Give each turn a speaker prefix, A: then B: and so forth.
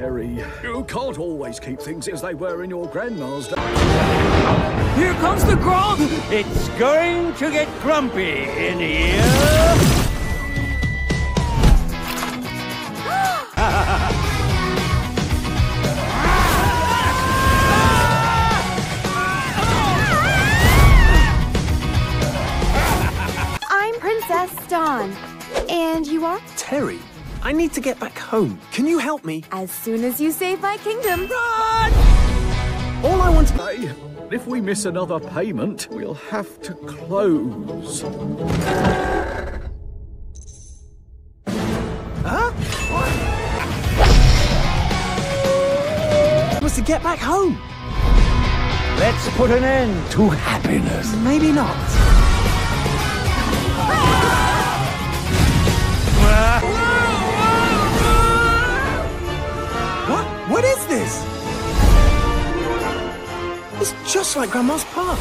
A: Terry, you can't always keep things as they were in your grandma's day.
B: Here comes the Grump! It's going to get grumpy in here!
C: I'm Princess Dawn. And you are?
D: Terry, I need to get back home. Can you help me?
C: As soon as you save my kingdom. Run!
D: All I want to...
A: Hey, if we miss another payment, we'll have to close.
D: Huh? Was to get back home.
B: Let's put an end to happiness.
D: Maybe not. What is this? It's just like Grandma's pub.